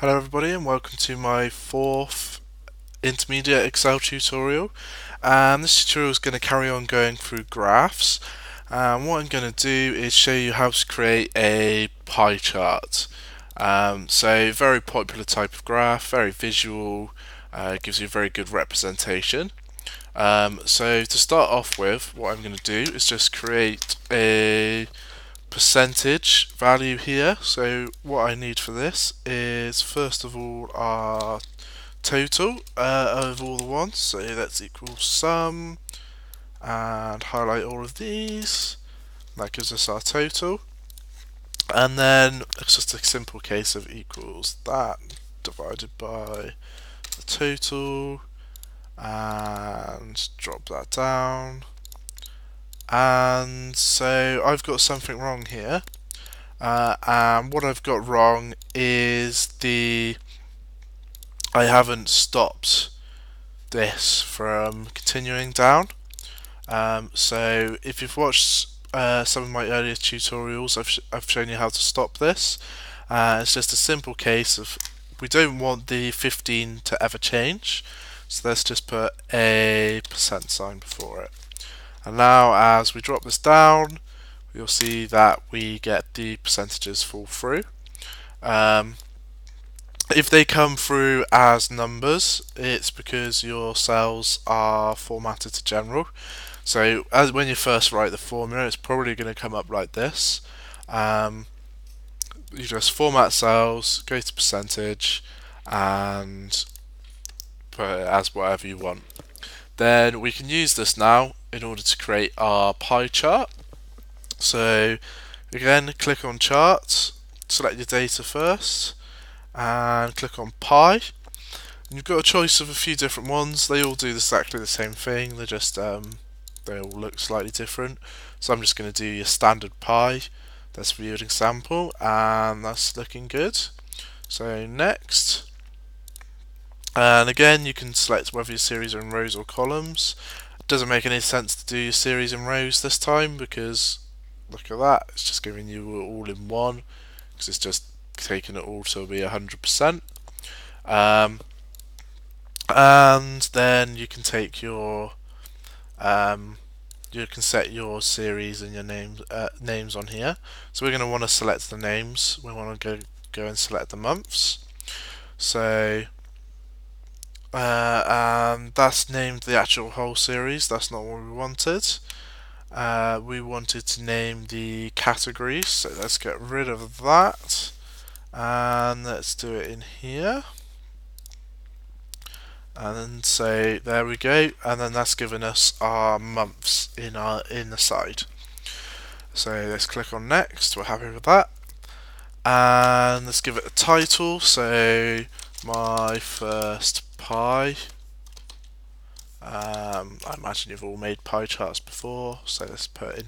Hello everybody and welcome to my fourth intermediate Excel tutorial. Um, this tutorial is going to carry on going through graphs. Um, what I'm going to do is show you how to create a pie chart. Um, so very popular type of graph, very visual, uh, gives you a very good representation. Um, so to start off with, what I'm going to do is just create a percentage value here. So what I need for this is first of all our total uh, of all the ones. So let's equal sum and highlight all of these. That gives us our total. And then it's just a simple case of equals that divided by the total and drop that down and so I've got something wrong here. Uh, and what I've got wrong is the I haven't stopped this from continuing down. Um, so if you've watched uh, some of my earlier tutorials I've, sh I've shown you how to stop this. Uh, it's just a simple case of we don't want the 15 to ever change. So let's just put a percent sign before it and now as we drop this down, you'll see that we get the percentages fall through. Um, if they come through as numbers, it's because your cells are formatted to general. So as when you first write the formula, it's probably going to come up like this. Um, you just format cells, go to percentage, and put it as whatever you want. Then we can use this now in order to create our pie chart. So again, click on charts, select your data first, and click on pie. And you've got a choice of a few different ones. They all do exactly the same thing. They're just um, they all look slightly different. So I'm just going to do your standard pie. That's viewed example, and that's looking good. So next. And again, you can select whether your series are in rows or columns. Doesn't make any sense to do your series in rows this time because look at that, it's just giving you all in one because it's just taking it all to be 100%. Um, and then you can take your um, you can set your series and your names uh, names on here. So we're going to want to select the names. We want to go go and select the months. So uh, and that's named the actual whole series. That's not what we wanted. Uh, we wanted to name the categories, so let's get rid of that. And let's do it in here. And then say, there we go. And then that's given us our months in our in the side. So let's click on next. We're happy with that. And let's give it a title. So my first pie. Um, I imagine you've all made pie charts before, so let's put in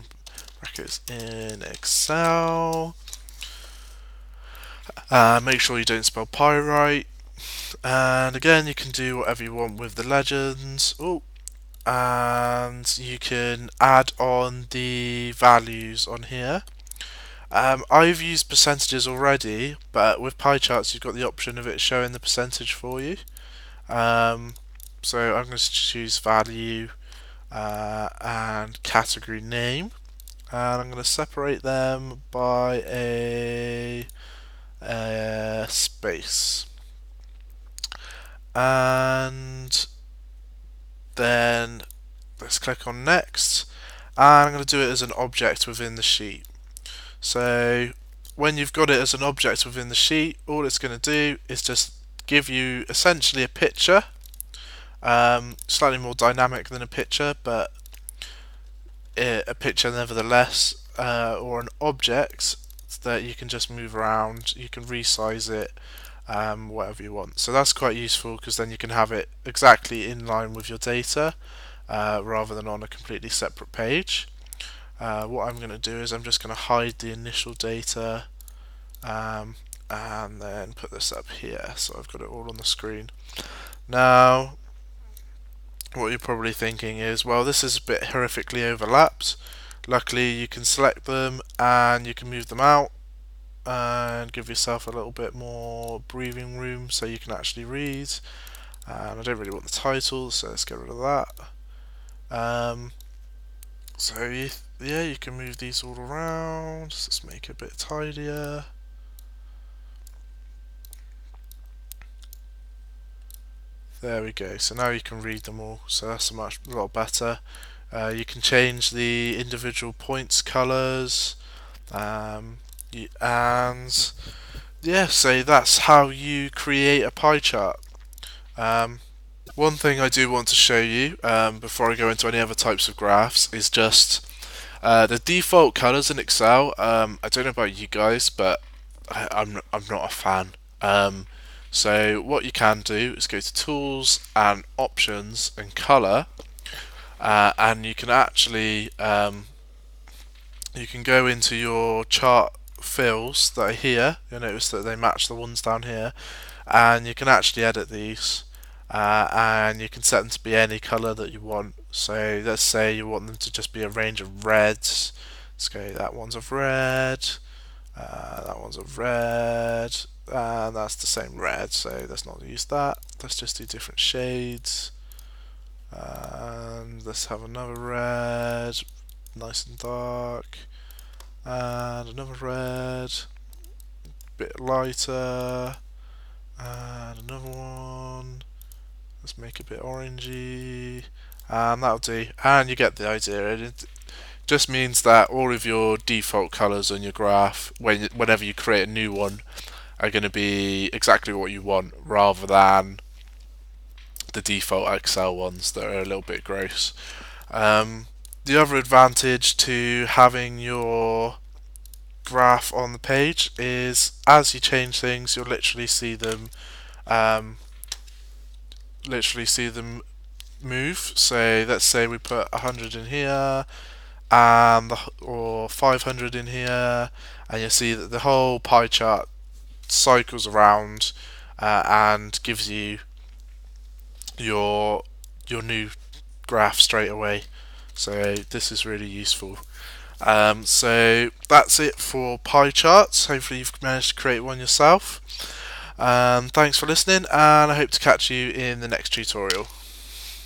brackets in Excel. Uh, make sure you don't spell pie right. And again, you can do whatever you want with the legends. Oh, and you can add on the values on here. Um, I've used percentages already, but with pie charts, you've got the option of it showing the percentage for you. Um, so I'm going to choose value uh, and category name. And I'm going to separate them by a, a space. And then let's click on next. And I'm going to do it as an object within the sheet. So when you've got it as an object within the sheet all it's going to do is just give you essentially a picture, um, slightly more dynamic than a picture, but a picture nevertheless, uh, or an object that you can just move around, you can resize it, um, whatever you want. So that's quite useful because then you can have it exactly in line with your data uh, rather than on a completely separate page. Uh, what I'm going to do is I'm just going to hide the initial data um, and then put this up here so I've got it all on the screen now what you're probably thinking is well this is a bit horrifically overlapped luckily you can select them and you can move them out and give yourself a little bit more breathing room so you can actually read. And I don't really want the title, so let's get rid of that. Um, so you, yeah, you can move these all around. Let's make it a bit tidier. There we go. So now you can read them all. So that's a much a lot better. Uh, you can change the individual points colours, um, and yeah, so that's how you create a pie chart. Um, one thing I do want to show you um, before I go into any other types of graphs is just uh, the default colours in Excel. Um, I don't know about you guys, but I, I'm, I'm not a fan. So what you can do is go to Tools and Options and Colour, uh, and you can actually um, you can go into your chart fills that are here. You'll notice that they match the ones down here, and you can actually edit these. Uh, and you can set them to be any color that you want. So let's say you want them to just be a range of reds. Let's go. That one's of red. Uh, that one's a red, and that's the same red. So let's not use that. Let's just do different shades. And let's have another red, nice and dark, and another red, a bit lighter, and another one. Let's make it a bit orangey, and that'll do. And you get the idea. It just means that all of your default colors on your graph, when whenever you create a new one, are going to be exactly what you want, rather than the default Excel ones that are a little bit gross. Um, the other advantage to having your graph on the page is as you change things you'll literally see them um, literally see them move so let's say we put 100 in here and the, or 500 in here and you see that the whole pie chart cycles around uh, and gives you your your new graph straight away. So this is really useful. Um, so that's it for pie charts. Hopefully you've managed to create one yourself. Um, thanks for listening and I hope to catch you in the next tutorial.